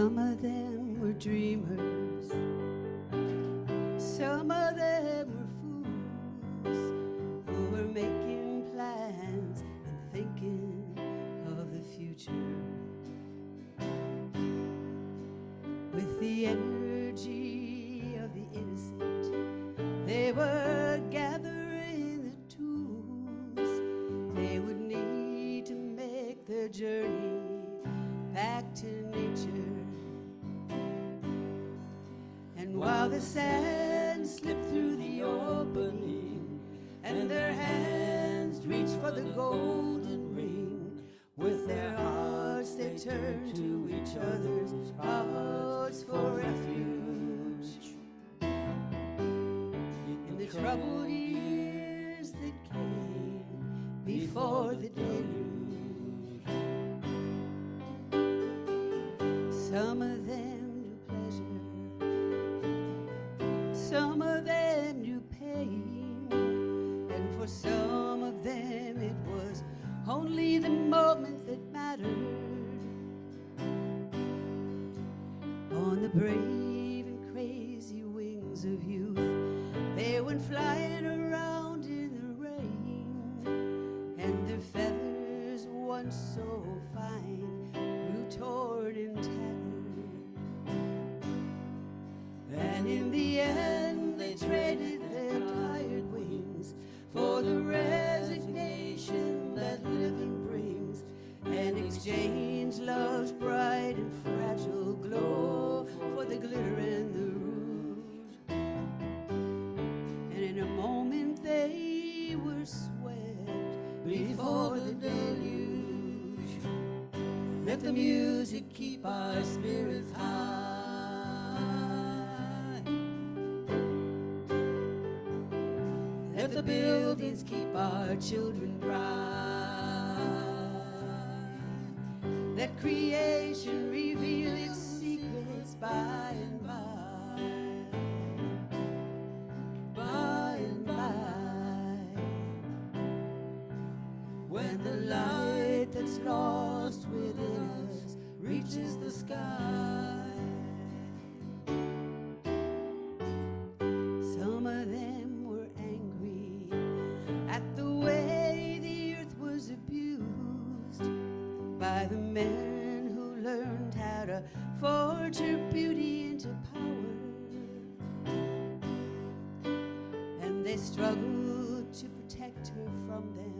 Some of them were dreamers. Some of them do pleasure, some of them do pain, and for some of them it was only the moment that mattered. On the brave and crazy wings of you. children. poured her beauty into power, and they struggled to protect her from them.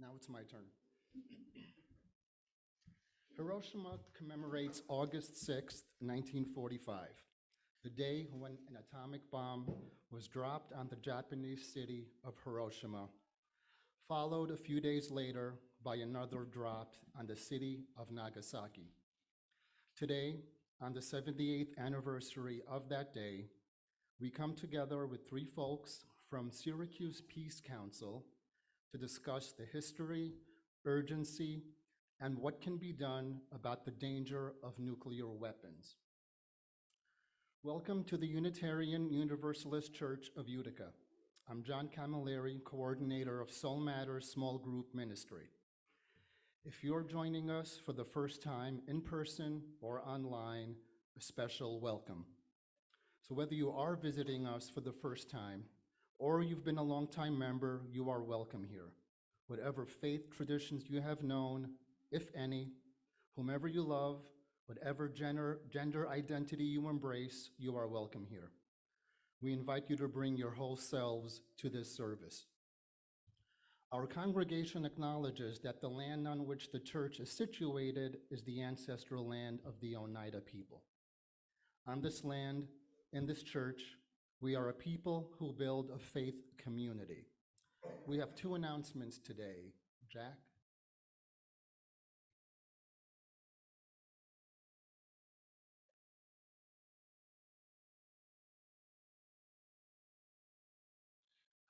Now it's my turn. Hiroshima commemorates August 6, 1945, the day when an atomic bomb was dropped on the Japanese city of Hiroshima, followed a few days later by another drop on the city of Nagasaki. Today, on the 78th anniversary of that day, we come together with three folks from Syracuse Peace Council to discuss the history, urgency, and what can be done about the danger of nuclear weapons. Welcome to the Unitarian Universalist Church of Utica. I'm John Camilleri, coordinator of Soul Matters Small Group Ministry. If you're joining us for the first time in person or online, a special welcome. So, whether you are visiting us for the first time or you've been a longtime member, you are welcome here. Whatever faith traditions you have known, if any, whomever you love, whatever gender, gender identity you embrace, you are welcome here. We invite you to bring your whole selves to this service. Our congregation acknowledges that the land on which the church is situated is the ancestral land of the Oneida people. On this land, in this church, we are a people who build a faith community. We have two announcements today. Jack?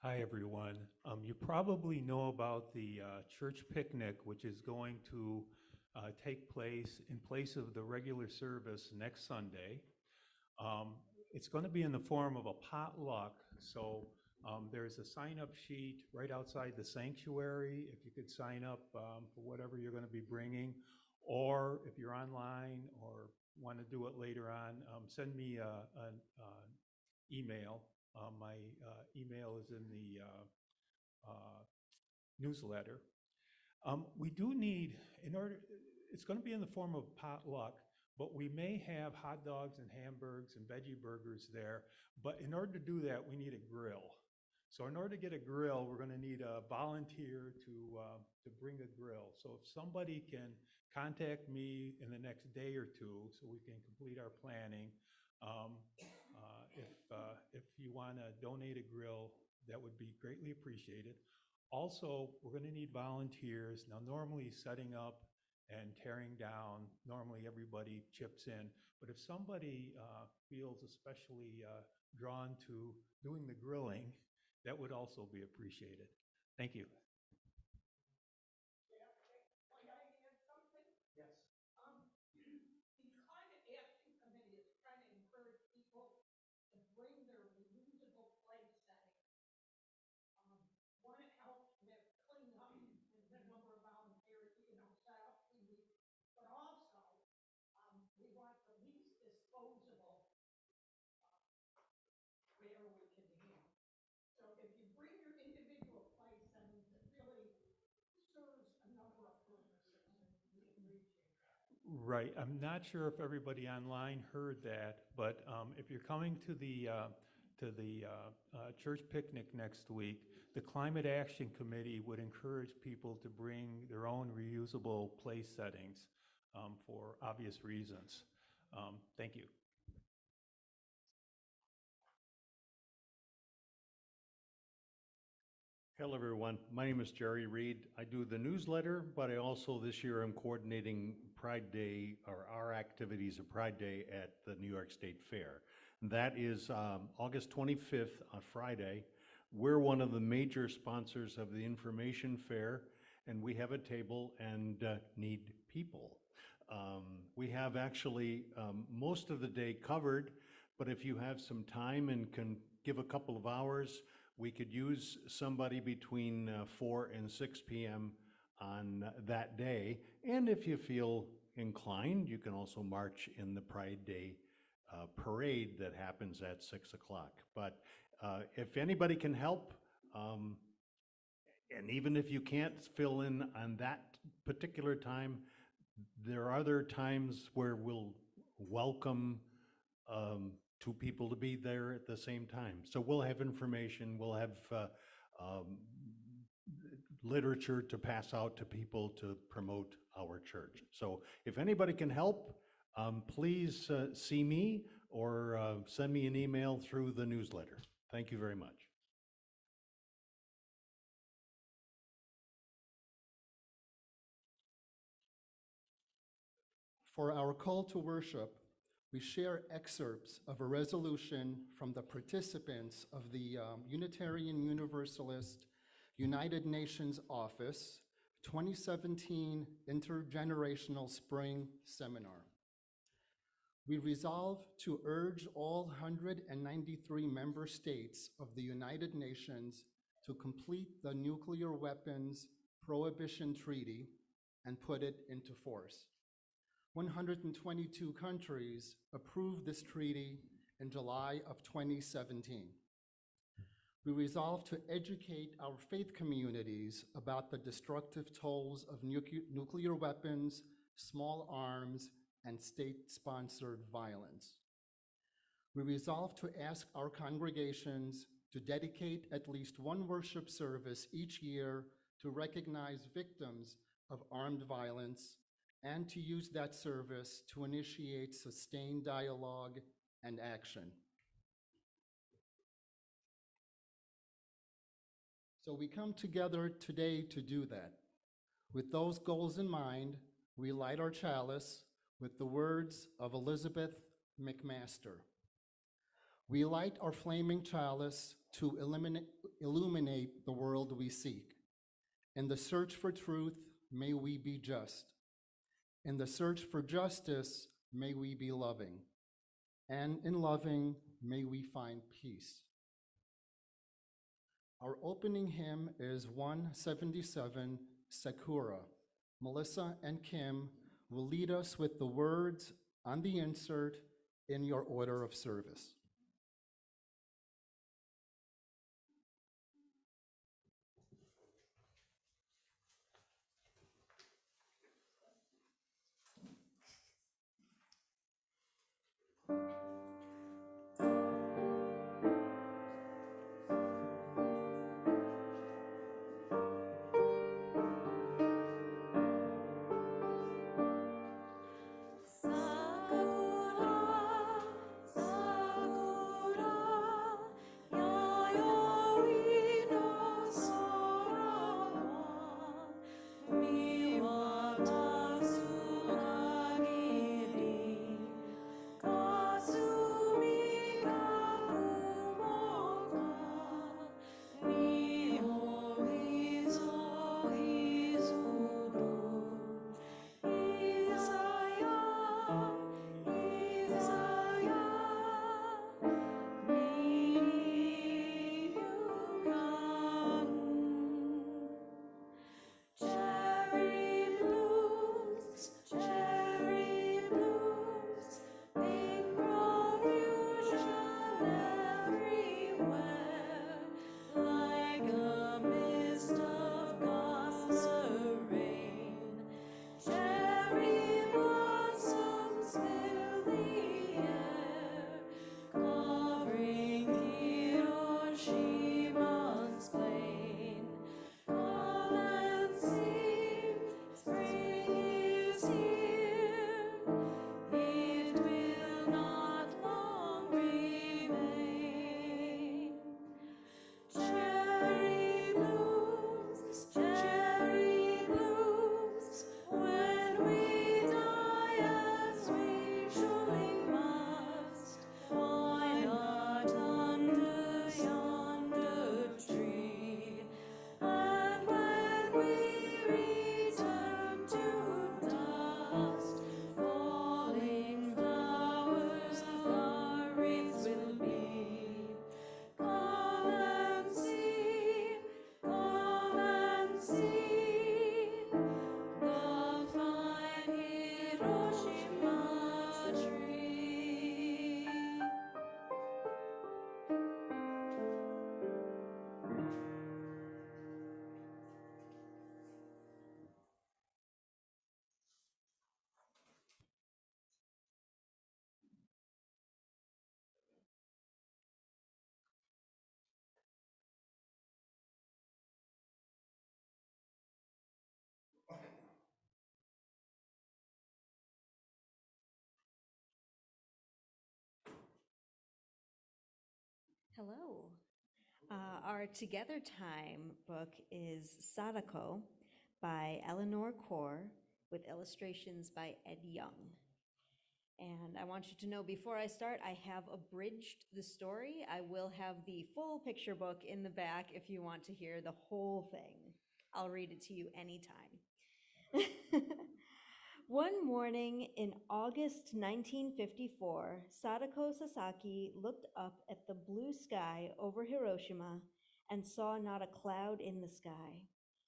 Hi, everyone. Um, you probably know about the uh, church picnic, which is going to uh, take place in place of the regular service next Sunday. Um, it's going to be in the form of a potluck, so um, there's a sign-up sheet right outside the sanctuary. If you could sign up um, for whatever you're going to be bringing, or if you're online or want to do it later on, um, send me an email. Uh, my uh, email is in the uh, uh, newsletter. Um, we do need, in order, it's going to be in the form of potluck, but we may have hot dogs and hamburgers and veggie burgers there. But in order to do that, we need a grill. So in order to get a grill, we're going to need a volunteer to uh, to bring a grill. So if somebody can contact me in the next day or two, so we can complete our planning. Um, uh, if uh, if you want to donate a grill, that would be greatly appreciated. Also, we're going to need volunteers. Now, normally setting up and tearing down, normally everybody chips in. But if somebody uh, feels especially uh, drawn to doing the grilling, that would also be appreciated. Thank you. Yes. Um, the climate action committee is trying to encourage people to bring their reusable plate settings. Um, one, it helps with cleanup, and the number of volunteers, you know, set up we need. But also, um, we want the least disposable, uh, where we can handle. So if you bring your individual plate settings, it really serves a number of purposes, and we appreciate that. Right. I'm not sure if everybody online heard that, but um, if you're coming to the, uh, to the uh, uh, church picnic next week, the Climate Action Committee would encourage people to bring their own reusable place settings um, for obvious reasons. Um, Thank you. Hello, everyone. My name is Jerry Reed. I do the newsletter, but I also this year am coordinating Pride Day or our activities of Pride Day at the New York State Fair. That is um, August 25th on Friday. We're one of the major sponsors of the information fair, and we have a table and uh, need people. Um, We have actually um, most of the day covered, but if you have some time and can give a couple of hours, we could use somebody between uh, 4 and 6 PM on that day. And if you feel inclined, you can also march in the Pride Day uh, parade that happens at 6 o'clock. But uh, if anybody can help, um, and even if you can't fill in on that particular time, there are other times where we'll welcome um, two people to be there at the same time. So we'll have information, we'll have uh, um, literature to pass out to people to promote our church. So if anybody can help, um, please uh, see me or uh, send me an email through the newsletter. Thank you very much. For our call to worship, we share excerpts of a resolution from the participants of the um, Unitarian Universalist United Nations Office 2017 Intergenerational Spring Seminar. We resolve to urge all 193 member states of the United Nations to complete the Nuclear Weapons Prohibition Treaty and put it into force. 122 countries approved this treaty in July of 2017. We resolve to educate our faith communities about the destructive tolls of nuclear weapons, small arms, and state-sponsored violence. We resolve to ask our congregations to dedicate at least one worship service each year to recognize victims of armed violence and to use that service to initiate sustained dialogue and action. So we come together today to do that. With those goals in mind, we light our chalice with the words of Elizabeth McMaster. We light our flaming chalice to illuminate, the world we seek. In the search for truth, may we be just. In the search for justice, may we be loving. And in loving, may we find peace. Our opening hymn is 177, Sakura. Melissa and Kim will lead us with the words on the insert in your order of service. Hello. Uh, our Together Time book is Sadako by Eleanor Coerr with illustrations by Ed Young. And I want you to know before I start, I have abridged the story. I will have the full picture book in the back if you want to hear the whole thing. I'll read it to you anytime. One morning in August 1954, Sadako Sasaki looked up at the blue sky over Hiroshima and saw not a cloud in the sky.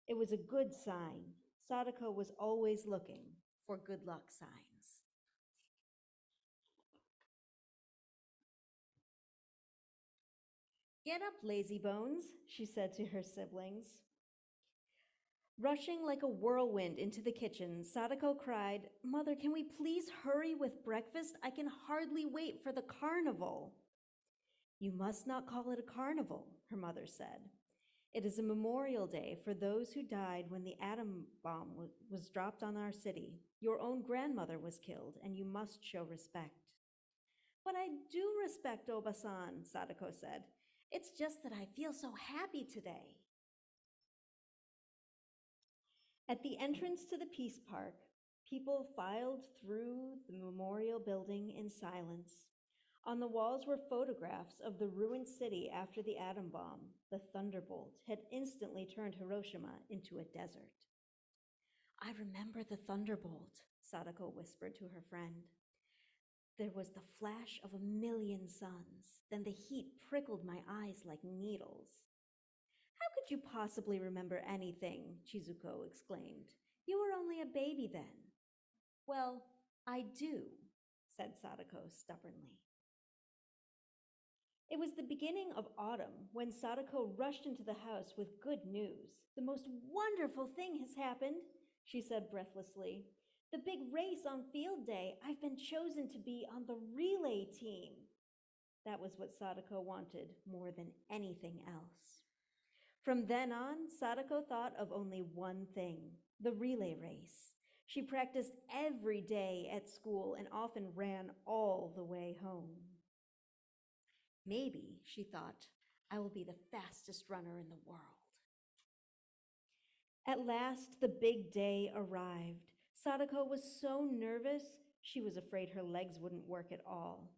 It was a good sign. Sadako was always looking for good luck signs. Get up, lazy bones, she said to her siblings. Rushing like a whirlwind into the kitchen, Sadako cried, Mother, can we please hurry with breakfast? I can hardly wait for the carnival. You must not call it a carnival, her mother said. It is a memorial day for those who died when the atom bomb was dropped on our city. Your own grandmother was killed, and you must show respect. But I do respect Obasan, Sadako said. It's just that I feel so happy today. At the entrance to the Peace Park, people filed through the memorial building in silence. On the walls were photographs of the ruined city after the atom bomb. The thunderbolt had instantly turned Hiroshima into a desert. I remember the thunderbolt, Sadako whispered to her friend. There was the flash of a million suns. Then the heat prickled my eyes like needles. You possibly remember anything? Chizuko exclaimed. You were only a baby then. Well, I do, said Sadako stubbornly. It was the beginning of autumn when Sadako rushed into the house with good news. The most wonderful thing has happened, she said breathlessly. The big race on field day. I've been chosen to be on the relay team. That was what Sadako wanted more than anything else. From then on, Sadako thought of only one thing the relay race. She practiced every day at school and often ran all the way home. Maybe, she thought, I will be the fastest runner in the world. At last, the big day arrived. Sadako was so nervous, she was afraid her legs wouldn't work at all.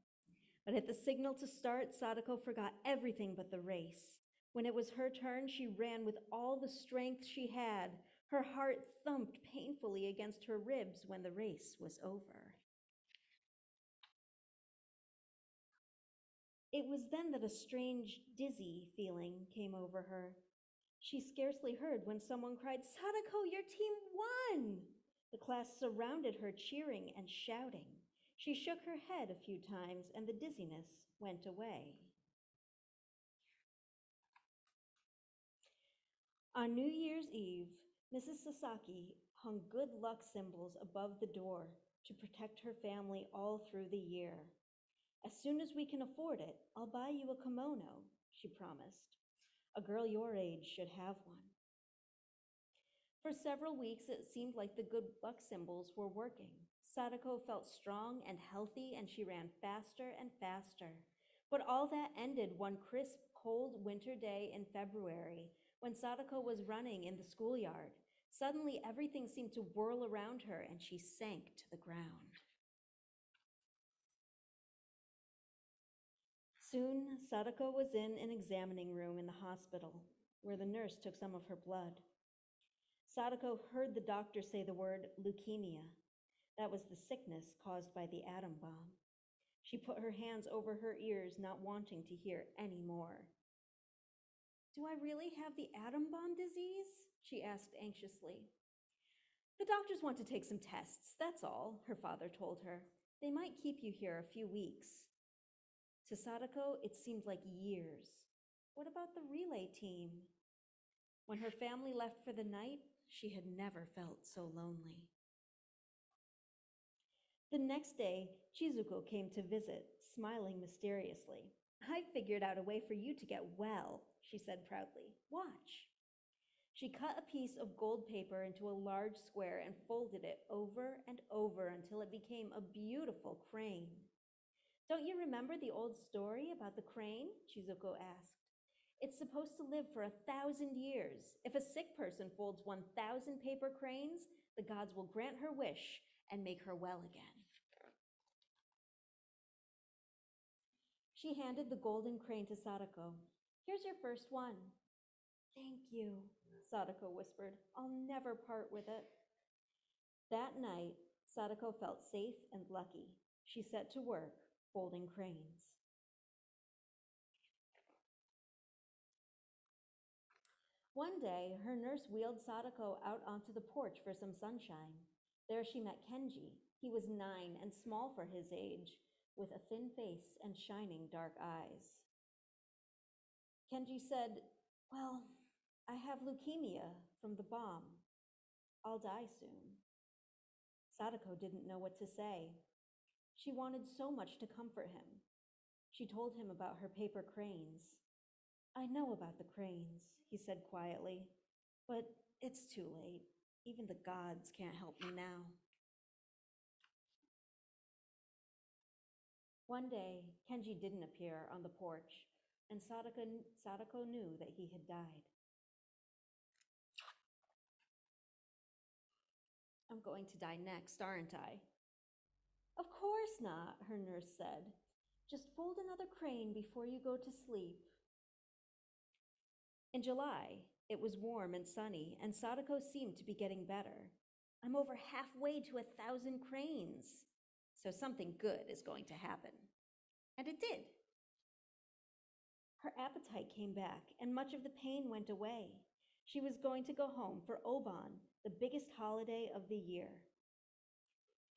But at the signal to start, Sadako forgot everything but the race. When it was her turn, she ran with all the strength she had. Her heart thumped painfully against her ribs when the race was over. It was then that a strange, dizzy feeling came over her. She scarcely heard when someone cried, Sadako, your team won! The class surrounded her, cheering and shouting. She shook her head a few times, and the dizziness went away. On New Year's Eve, Mrs. Sasaki hung good luck symbols above the door to protect her family all through the year. As soon as we can afford it, I'll buy you a kimono, she promised. A girl your age should have one. For several weeks, it seemed like the good luck symbols were working. Sadako felt strong and healthy, and she ran faster and faster. But all that ended one crisp, cold winter day in February when Sadako was running in the schoolyard. Suddenly, everything seemed to whirl around her, and she sank to the ground. Soon, Sadako was in an examining room in the hospital, where the nurse took some of her blood. Sadako heard the doctor say the word leukemia. That was the sickness caused by the atom bomb. She put her hands over her ears, not wanting to hear any more. Do I really have the atom bomb disease? she asked anxiously. The doctors want to take some tests, that's all, her father told her. They might keep you here a few weeks. To Sadako, it seemed like years. What about the relay team? When her family left for the night, she had never felt so lonely. The next day, Chizuko came to visit, smiling mysteriously. I figured out a way for you to get well, she said proudly. Watch. She cut a piece of gold paper into a large square and folded it over and over until it became a beautiful crane. Don't you remember the old story about the crane? Chizuko asked. It's supposed to live for a thousand years. If a sick person folds 1,000 paper cranes, the gods will grant her wish and make her well again. She handed the golden crane to Sadako. Here's your first one. Thank you, Sadako whispered. I'll never part with it. That night, Sadako felt safe and lucky. She set to work folding cranes. One day, her nurse wheeled Sadako out onto the porch for some sunshine. There she met Kenji. He was nine and small for his age, with a thin face and shining dark eyes. Kenji said, Well, I have leukemia from the bomb. I'll die soon. Sadako didn't know what to say. She wanted so much to comfort him. She told him about her paper cranes. I know about the cranes, he said quietly, but it's too late. Even the gods can't help me now. One day, Kenji didn't appear on the porch, and Sadako, Sadako knew that he had died. I'm going to die next, aren't I? Of course not, her nurse said. Just fold another crane before you go to sleep. In July, it was warm and sunny, and Sadako seemed to be getting better. I'm over halfway to a thousand cranes, so something good is going to happen. And it did. Her appetite came back, and much of the pain went away. She was going to go home for Obon, the biggest holiday of the year.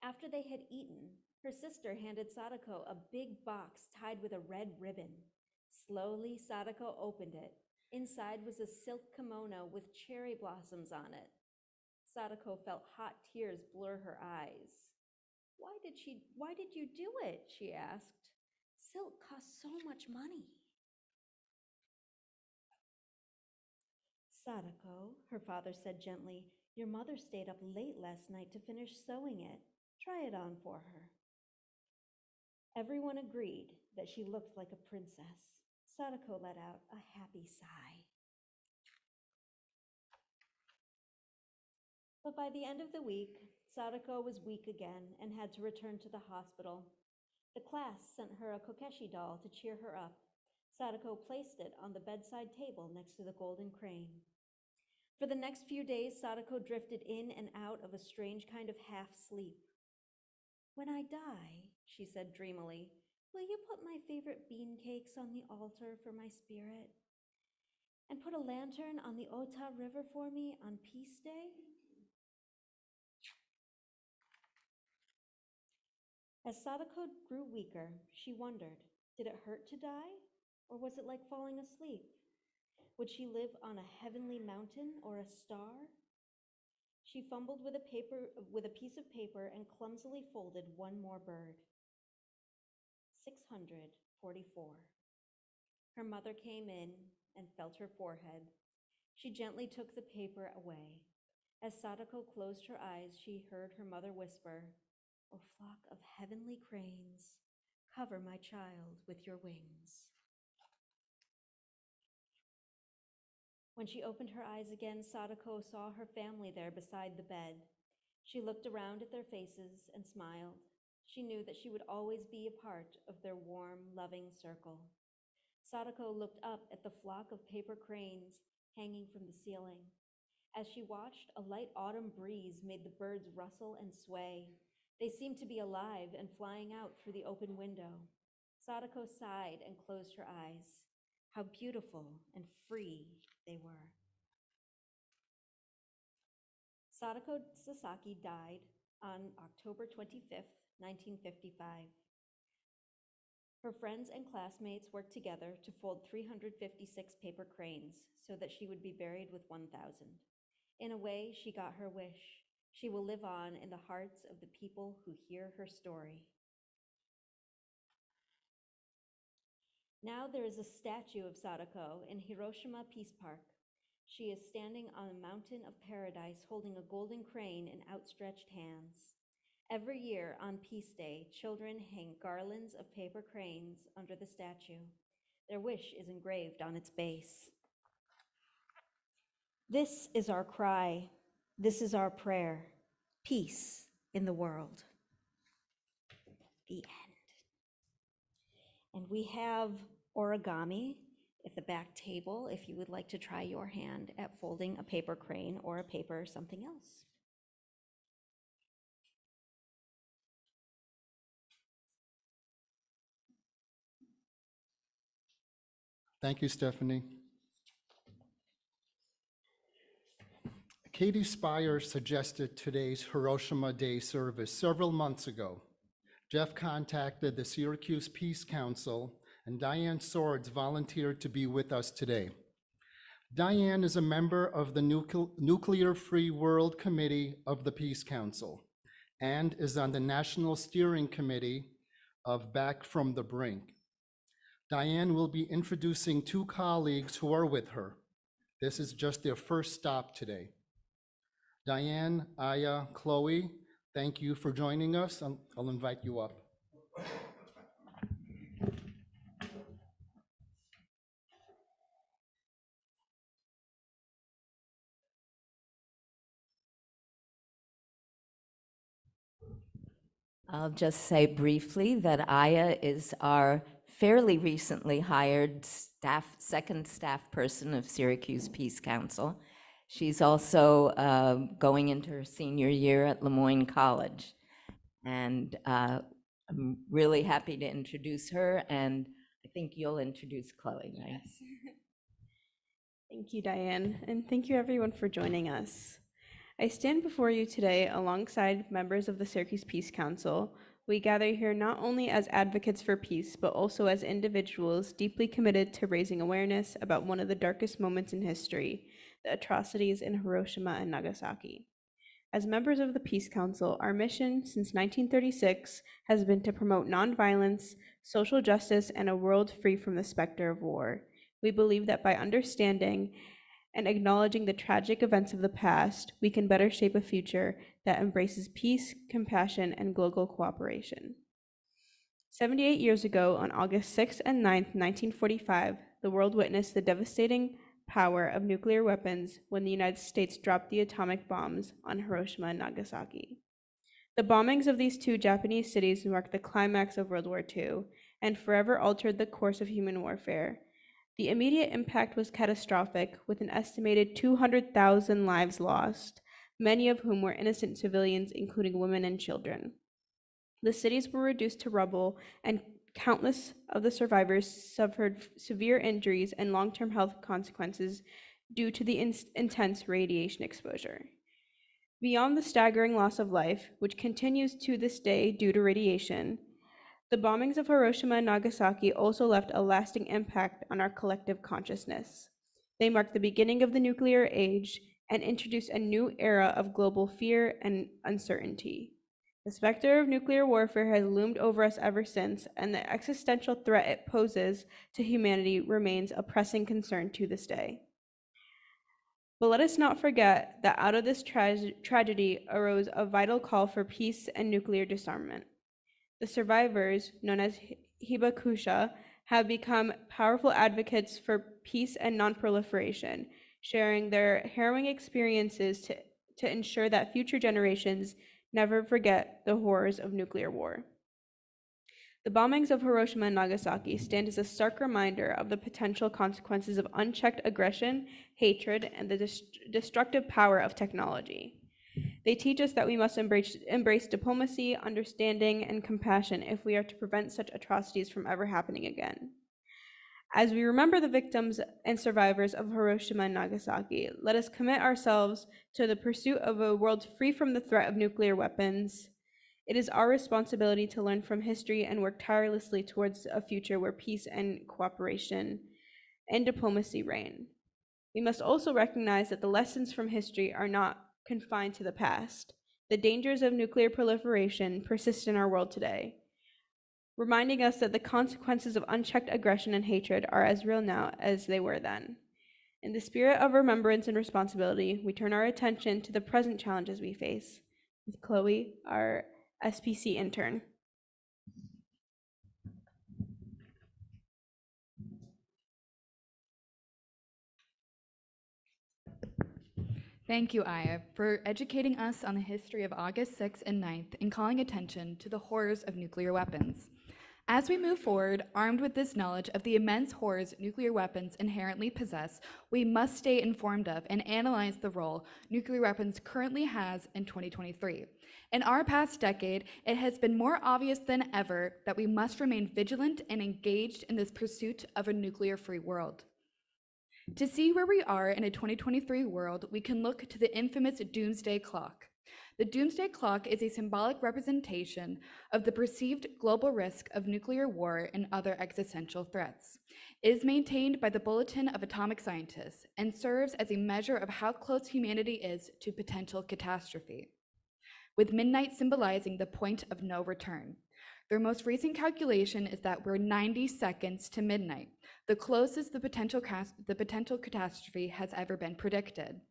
After they had eaten, her sister handed Sadako a big box tied with a red ribbon. Slowly, Sadako opened it. Inside was a silk kimono with cherry blossoms on it. Sadako felt hot tears blur her eyes. Why did she why did you do it? she asked. Silk costs so much money. Sadako, her father said gently, your mother stayed up late last night to finish sewing it. Try it on for her. Everyone agreed that she looked like a princess. Sadako let out a happy sigh. But by the end of the week, Sadako was weak again and had to return to the hospital. The class sent her a Kokeshi doll to cheer her up. Sadako placed it on the bedside table next to the golden crane. For the next few days, Sadako drifted in and out of a strange kind of half sleep. When I die, she said dreamily, will you put my favorite bean cakes on the altar for my spirit? And put a lantern on the Ota River for me on Peace Day? As Sadako grew weaker, she wondered did it hurt to die? Or was it like falling asleep? Would she live on a heavenly mountain or a star? She fumbled with a paper with a piece of paper and clumsily folded one more bird. 644. Her mother came in and felt her forehead. She gently took the paper away. As Sadako closed her eyes, she heard her mother whisper, O flock of heavenly cranes, cover my child with your wings. When she opened her eyes again, Sadako saw her family there beside the bed. She looked around at their faces and smiled. She knew that she would always be a part of their warm, loving circle. Sadako looked up at the flock of paper cranes hanging from the ceiling. As she watched, a light autumn breeze made the birds rustle and sway. They seemed to be alive and flying out through the open window. Sadako sighed and closed her eyes. How beautiful and free they were. Sadako Sasaki died on October 25th, 1955. Her friends and classmates worked together to fold 356 paper cranes so that she would be buried with 1,000. In a way, she got her wish. She will live on in the hearts of the people who hear her story. Now there is a statue of Sadako in Hiroshima Peace Park. She is standing on a mountain of paradise holding a golden crane in outstretched hands. Every year on Peace Day, children hang garlands of paper cranes under the statue. Their wish is engraved on its base. This is our cry. This is our prayer. Peace in the world. The end. And we have origami at the back table if you would like to try your hand at folding a paper crane or a paper something else. Thank you, Stephanie. Katie Spire suggested today's Hiroshima Day service several months ago. Jeff contacted the Syracuse Peace Council and Diane Swords volunteered to be with us today. Diane is a member of the Nucle- Nuclear Free World Committee of the Peace Council and is on the National Steering Committee of Back from the Brink. Diane will be introducing two colleagues who are with her. This is just their first stop today. Diane, Ayeh, Chloe, thank you for joining us. I'll I'll invite you up. I'll just say briefly that Ayeh is our fairly recently hired staff, second staff person of Syracuse Peace Council. She's also uh, going into her senior year at Le Moyne College. And uh, I'm really happy to introduce her, and I think you'll introduce Chloe, right? Thank you, Diane, and thank you everyone for joining us. I stand before you today alongside members of the Syracuse Peace Council. We gather here not only as advocates for peace, but also as individuals deeply committed to raising awareness about one of the darkest moments in history the atrocities in Hiroshima and Nagasaki. As members of the Peace Council, our mission since 1936 has been to promote nonviolence, social justice, and a world free from the specter of war. We believe that by understanding and acknowledging the tragic events of the past, we can better shape a future that embraces peace, compassion, and global cooperation. 78 years ago, on August 6th and 9th, 1945, the world witnessed the devastating power of nuclear weapons when the United States dropped the atomic bombs on Hiroshima and Nagasaki. The bombings of these two Japanese cities marked the climax of World War II and forever altered the course of human warfare. The immediate impact was catastrophic, with an estimated 200,000 lives lost, many of whom were innocent civilians, including women and children. The cities were reduced to rubble, and countless of the survivors suffered severe injuries and long term health consequences due to the in- intense radiation exposure. Beyond the staggering loss of life, which continues to this day due to radiation, the bombings of Hiroshima and Nagasaki also left a lasting impact on our collective consciousness. They marked the beginning of the nuclear age and introduced a new era of global fear and uncertainty. The specter of nuclear warfare has loomed over us ever since, and the existential threat it poses to humanity remains a pressing concern to this day. But let us not forget that out of this tra- tragedy arose a vital call for peace and nuclear disarmament. The survivors, known as Hibakusha, have become powerful advocates for peace and nonproliferation, sharing their harrowing experiences to, to ensure that future generations never forget the horrors of nuclear war. The bombings of Hiroshima and Nagasaki stand as a stark reminder of the potential consequences of unchecked aggression, hatred, and the dest- destructive power of technology. They teach us that we must embrace, embrace diplomacy, understanding, and compassion if we are to prevent such atrocities from ever happening again. As we remember the victims and survivors of Hiroshima and Nagasaki, let us commit ourselves to the pursuit of a world free from the threat of nuclear weapons. It is our responsibility to learn from history and work tirelessly towards a future where peace and cooperation and diplomacy reign. We must also recognize that the lessons from history are not confined to the past. The dangers of nuclear proliferation persist in our world today, reminding us that the consequences of unchecked aggression and hatred are as real now as they were then. In the spirit of remembrance and responsibility, we turn our attention to the present challenges we face. With Chloe, our SPC intern. Thank you, Ayeh, for educating us on the history of August 6th and 9th and calling attention to the horrors of nuclear weapons. As we move forward, armed with this knowledge of the immense horrors nuclear weapons inherently possess, we must stay informed of and analyze the role nuclear weapons currently has in 2023. In our past decade, it has been more obvious than ever that we must remain vigilant and engaged in this pursuit of a nuclear-free world. To see where we are in a 2023 world, we can look to the infamous doomsday clock. The doomsday clock is a symbolic representation of the perceived global risk of nuclear war and other existential threats. It is maintained by the Bulletin of Atomic Scientists and serves as a measure of how close humanity is to potential catastrophe, with midnight symbolizing the point of no return. Their most recent calculation is that we're 90 seconds to midnight, the closest the potential, the potential catastrophe has ever been predicted.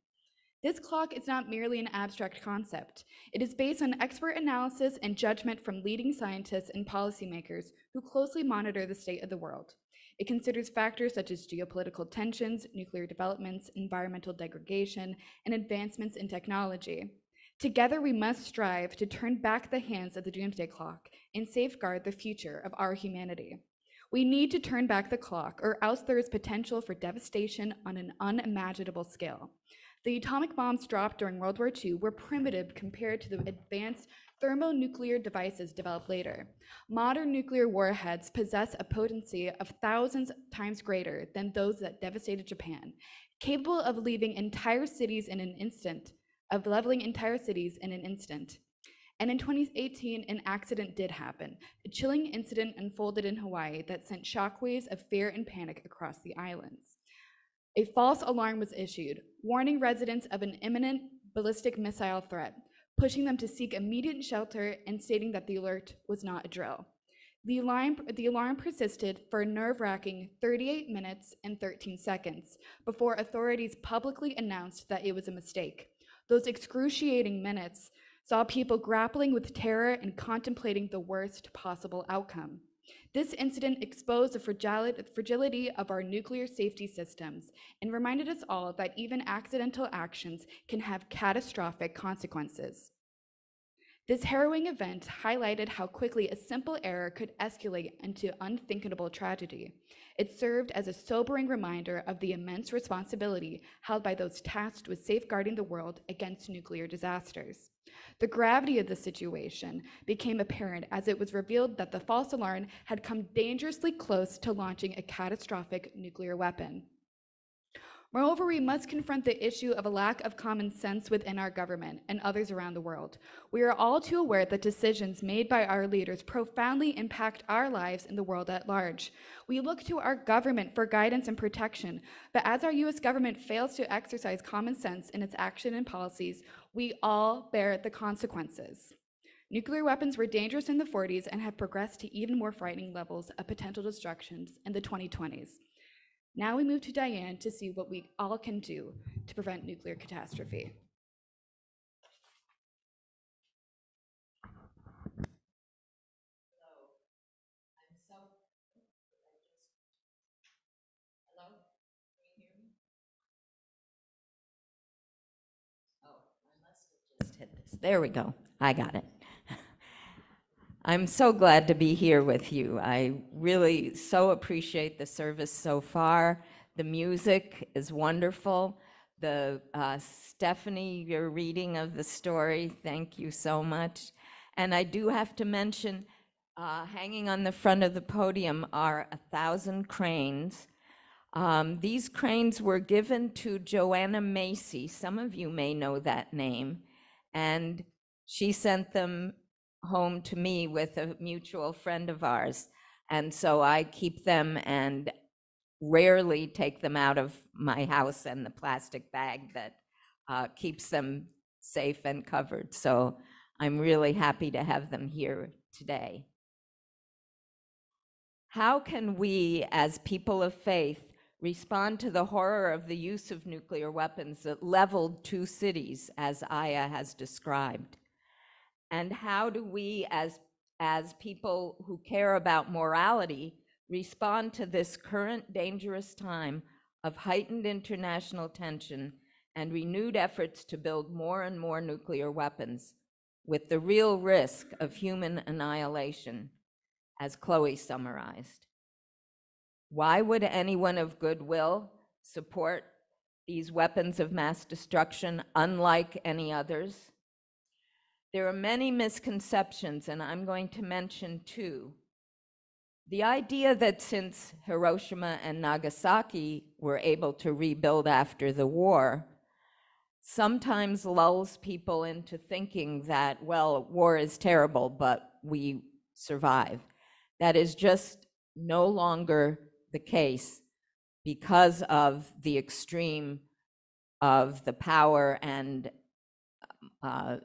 This clock is not merely an abstract concept. It is based on expert analysis and judgment from leading scientists and policymakers who closely monitor the state of the world. It considers factors such as geopolitical tensions, nuclear developments, environmental degradation, and advancements in technology. Together, we must strive to turn back the hands of the doomsday clock and safeguard the future of our humanity. We need to turn back the clock, or else there is potential for devastation on an unimaginable scale. The atomic bombs dropped during World War II were primitive compared to the advanced thermonuclear devices developed later. Modern nuclear warheads possess a potency of thousands times greater than those that devastated Japan, capable of leaving entire cities in an instant, of leveling entire cities in an instant. And in 2018, an accident did happen. A chilling incident unfolded in Hawaii that sent shockwaves of fear and panic across the islands. A false alarm was issued, warning residents of an imminent ballistic missile threat, pushing them to seek immediate shelter and stating that the alert was not a drill. The alarm, the alarm persisted for a nerve wracking 38 minutes and 13 seconds before authorities publicly announced that it was a mistake. Those excruciating minutes saw people grappling with terror and contemplating the worst possible outcome. This incident exposed the fragility of our nuclear safety systems and reminded us all that even accidental actions can have catastrophic consequences. This harrowing event highlighted how quickly a simple error could escalate into unthinkable tragedy. It served as a sobering reminder of the immense responsibility held by those tasked with safeguarding the world against nuclear disasters. The gravity of the situation became apparent as it was revealed that the false alarm had come dangerously close to launching a catastrophic nuclear weapon. Moreover, we must confront the issue of a lack of common sense within our government and others around the world. We are all too aware that decisions made by our leaders profoundly impact our lives and the world at large. We look to our government for guidance and protection, but as our US government fails to exercise common sense in its action and policies, we all bear the consequences. Nuclear weapons were dangerous in the 40s and have progressed to even more frightening levels of potential destructions in the 2020s. Now we move to Diane to see what we all can do to prevent nuclear catastrophe. Oh. There we go. I got it. I'm so glad to be here with you. I really so appreciate the service so far. The music is wonderful. The uh, Stephanie, your reading of the story, thank you so much. And I do have to mention, uh, hanging on the front of the podium are a thousand cranes. Um, these cranes were given to Joanna Macy. Some of you may know that name. And she sent them home to me with a mutual friend of ours. And so I keep them and rarely take them out of my house and the plastic bag that uh, keeps them safe and covered. So I'm really happy to have them here today. How can we, as people of faith, respond to the horror of the use of nuclear weapons that leveled two cities, as Ayeh has described? And how do we, as, as people who care about morality, respond to this current dangerous time of heightened international tension and renewed efforts to build more and more nuclear weapons with the real risk of human annihilation? as Chloe summarized. Why would anyone of goodwill support these weapons of mass destruction unlike any others? There are many misconceptions, and I'm going to mention two. The idea that since Hiroshima and Nagasaki were able to rebuild after the war, sometimes lulls people into thinking that, well, war is terrible, but we survive. That is just no longer the case because of the extreme of the power and uh,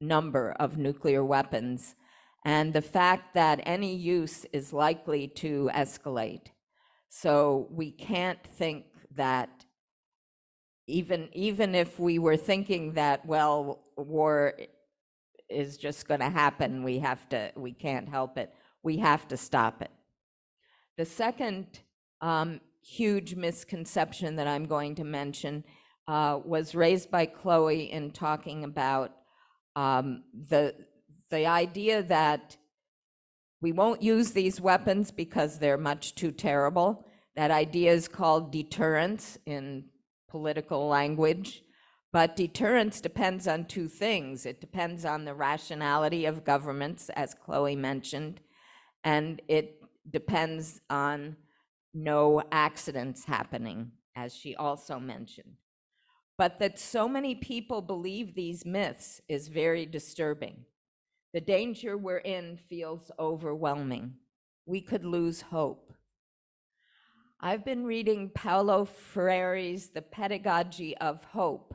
number of nuclear weapons and the fact that any use is likely to escalate. So we can't think that even even if we were thinking that well war is just going to happen we have to we can't help it we have to stop it the second um, huge misconception that i'm going to mention uh, was raised by chloe in talking about um, the the idea that we won't use these weapons because they're much too terrible that idea is called deterrence in political language. But deterrence depends on two things. It depends on the rationality of governments, as Chloe mentioned, and it depends on no accidents happening, as she also mentioned. But that so many people believe these myths is very disturbing. The danger we're in feels overwhelming. We could lose hope. I've been reading Paulo Freire's The Pedagogy of Hope.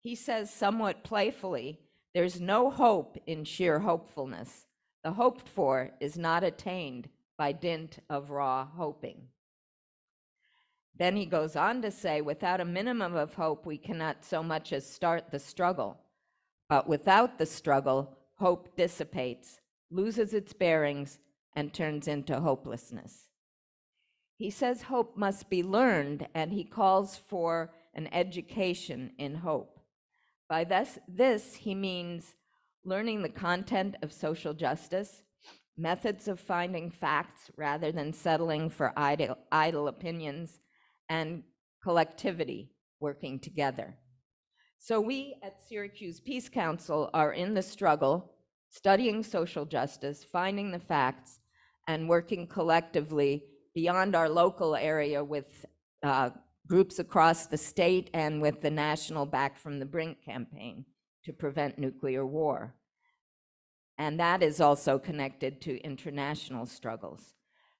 He says somewhat playfully, there's no hope in sheer hopefulness. The hoped for is not attained by dint of raw hoping. Then he goes on to say, without a minimum of hope, we cannot so much as start the struggle. But without the struggle, hope dissipates, loses its bearings, and turns into hopelessness. He says hope must be learned, and he calls for an education in hope. By this, this, he means learning the content of social justice, methods of finding facts rather than settling for idle, idle opinions, and collectivity working together. So, we at Syracuse Peace Council are in the struggle, studying social justice, finding the facts, and working collectively beyond our local area with uh, groups across the state and with the national Back from the Brink campaign to prevent nuclear war. And that is also connected to international struggles.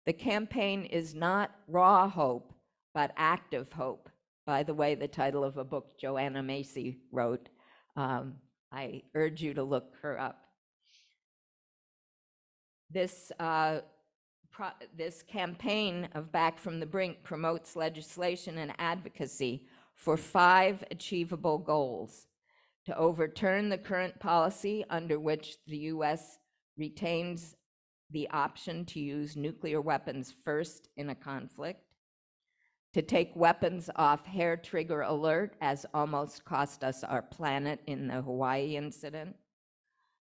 The campaign is not raw hope, but active hope. By the way, the title of a book Joanna Macy wrote. Um, I urge you to look her up. This uh, this campaign of Back from the Brink promotes legislation and advocacy for five achievable goals to overturn the current policy under which the U.S. retains the option to use nuclear weapons first in a conflict, to take weapons off hair trigger alert, as almost cost us our planet in the Hawaii incident,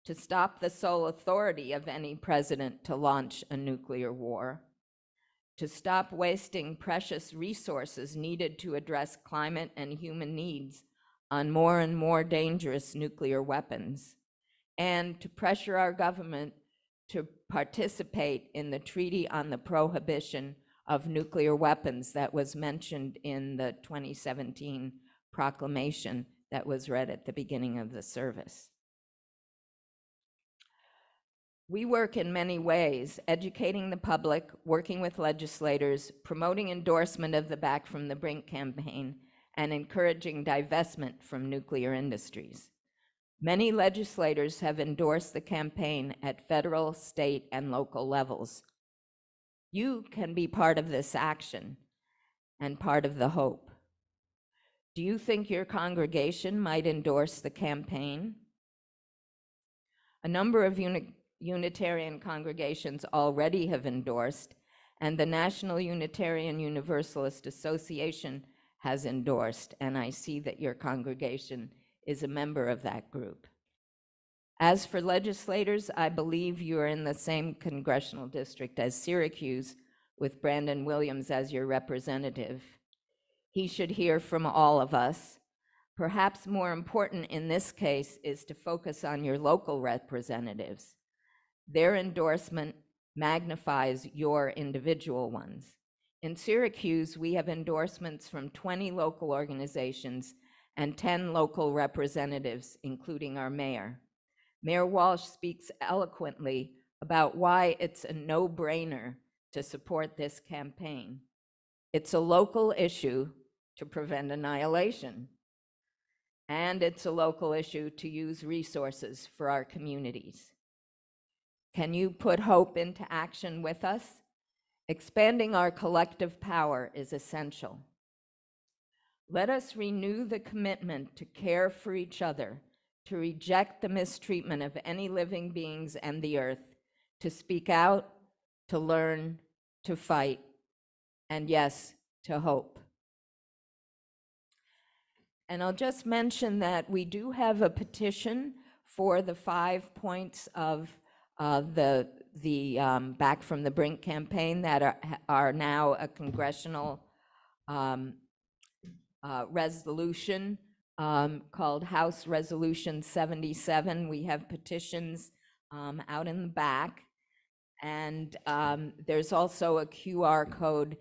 to stop the sole authority of any president to launch a nuclear war, to stop wasting precious resources needed to address climate and human needs on more and more dangerous nuclear weapons, and to pressure our government to participate in the Treaty on the Prohibition of Nuclear Weapons that was mentioned in the 2017 proclamation that was read at the beginning of the service. We work in many ways, educating the public, working with legislators, promoting endorsement of the Back from the Brink campaign, and encouraging divestment from nuclear industries. Many legislators have endorsed the campaign at federal, state, and local levels. You can be part of this action and part of the hope. Do you think your congregation might endorse the campaign? A number of uni- Unitarian congregations already have endorsed, and the National Unitarian Universalist Association has endorsed, and I see that your congregation is a member of that group. As for legislators, I believe you are in the same congressional district as Syracuse, with Brandon Williams as your representative. He should hear from all of us. Perhaps more important in this case is to focus on your local representatives. Their endorsement magnifies your individual ones. In Syracuse, we have endorsements from 20 local organizations and 10 local representatives, including our mayor. Mayor Walsh speaks eloquently about why it's a no-brainer to support this campaign. It's a local issue to prevent annihilation. And it's a local issue to use resources for our communities. Can you put hope into action with us? Expanding our collective power is essential. Let us renew the commitment to care for each other, to reject the mistreatment of any living beings and the earth, to speak out, to learn, to fight, and yes, to hope. And I'll just mention that we do have a petition for the five points of uh, the, the um, Back from the Brink campaign that are, are now a congressional um, uh, resolution um, called House Resolution 77. We have petitions um, out in the back. And um, there's also a QR code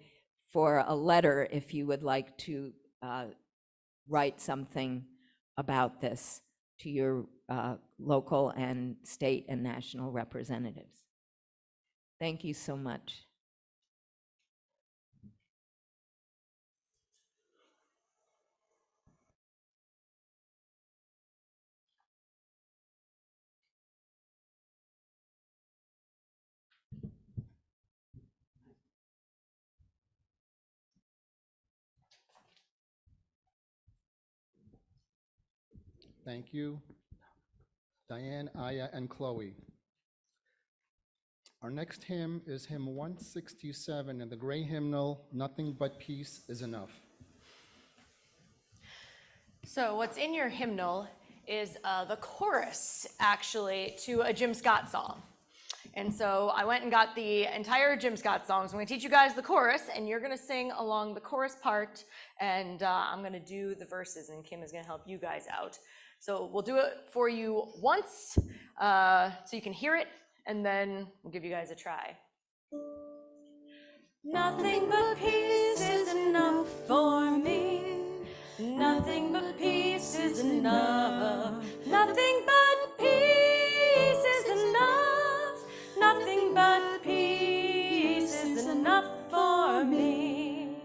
for a letter if you would like to uh, write something about this to your uh, local and state and national representatives. Thank you so much. Thank you, Diane, Ayeh, and Chloe. Our next hymn is hymn 167 in the gray hymnal, Nothing But Peace is Enough. So, what's in your hymnal is uh, the chorus, actually, to a Jim Scott song. And so I went and got the entire Jim Scott songs. I'm going to teach you guys the chorus, and you're going to sing along the chorus part, and uh, I'm going to do the verses, and Kim is going to help you guys out. So we'll do it for you once, uh, so you can hear it, and then we'll give you guys a try. Nothing but peace is enough for me. Nothing but peace is enough. Nothing but peace is enough. Nothing but peace is enough for me.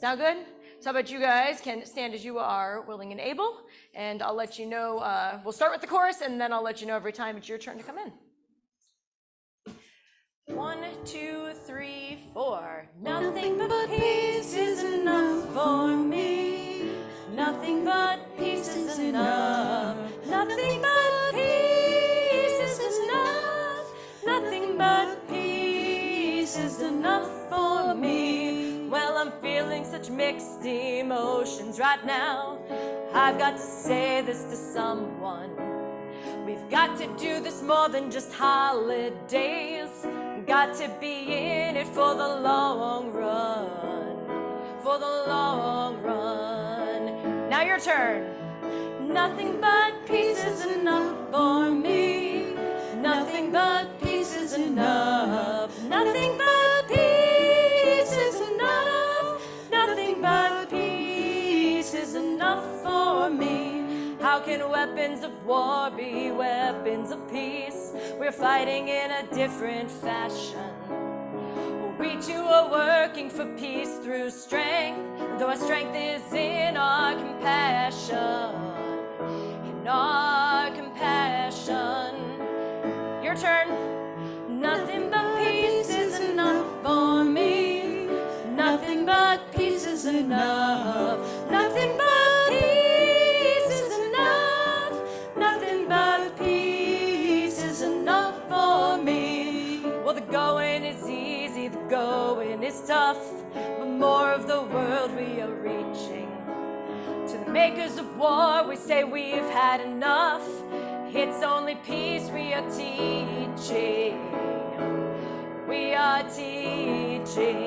Sound good? So how about you guys can stand as you are willing and able, and I'll let you know. Uh, we'll start with the chorus, and then I'll let you know every time it's your turn to come in. One, two, three, four. Nothing but peace is enough for me. Nothing but peace is enough. Such mixed emotions right now. I've got to say this to someone. We've got to do this more than just holidays. Got to be in it for the long run. For the long run. Now your turn. Nothing but peace is enough for me. Nothing but peace is enough. Nothing but Can weapons of war be weapons of peace? We're fighting in a different fashion. We too are working for peace through strength, though our strength is in our compassion. In our compassion. Your turn. Nothing but peace is enough for me. Nothing but peace is enough. Going is tough, but more of the world we are reaching. To the makers of war, we say we've had enough. It's only peace we are teaching. We are teaching.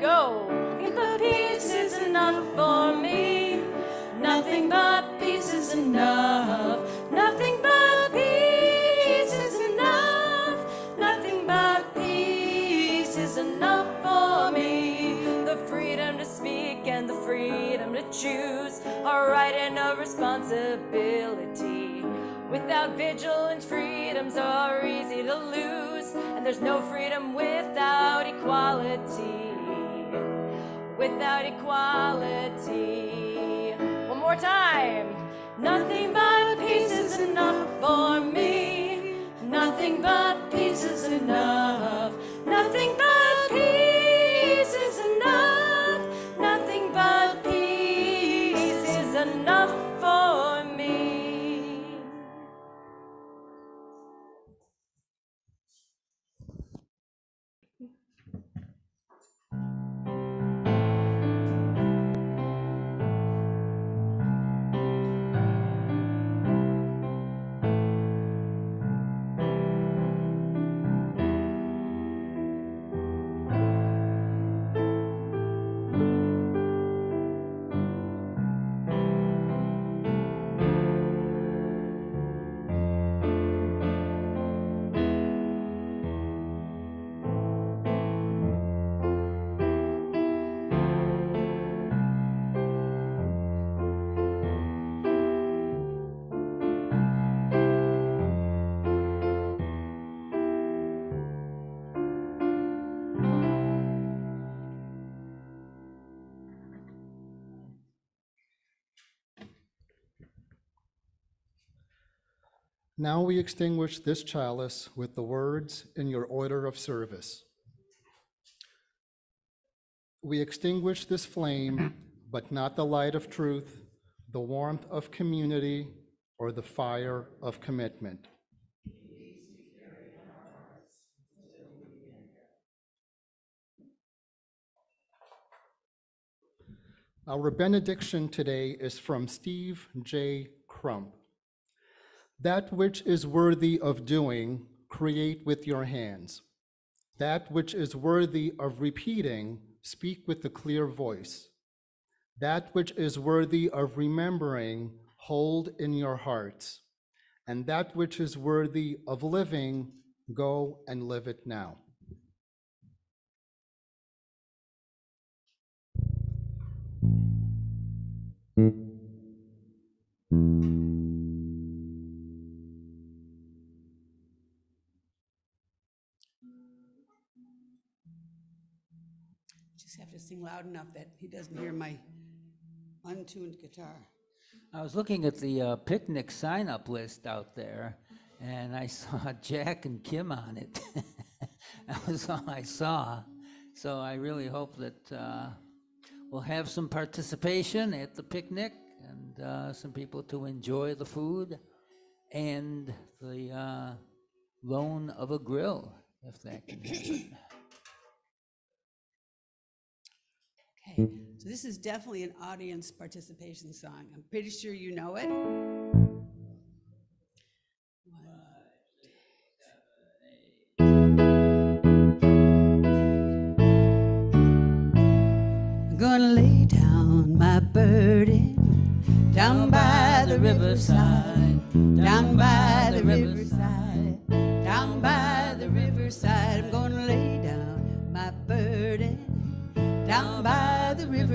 Go. But peace is enough for me. Nothing but peace is enough. Responsibility. Without vigilance, freedoms are easy to lose, and there's no freedom without equality without equality. One more time. Nothing but peace is enough for me. Nothing but peace is enough. Nothing but Now we extinguish this chalice with the words in your order of service. We extinguish this flame, but not the light of truth, the warmth of community, or the fire of commitment. Our benediction today is from Steve J. Crump. That which is worthy of doing, create with your hands. That which is worthy of repeating, speak with a clear voice. That which is worthy of remembering, hold in your hearts. And that which is worthy of living, go and live it now. Just sing loud enough that he doesn't hear my untuned guitar. I was looking at the uh, picnic sign-up list out there, and I saw Jack and Kim on it. that was all I saw. So I really hope that uh, we'll have some participation at the picnic and uh, some people to enjoy the food and the uh, loan of a grill, if that can happen. So this is definitely an audience participation song. I'm pretty sure you know it. I'm gonna lay down my burden down by the riverside, down by the riverside, down by the riverside. I'm gonna lay down my burden down by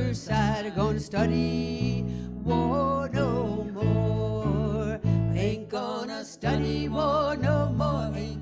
riverside. I'm gonna study war no more. Ain't gonna study war no more. Ain't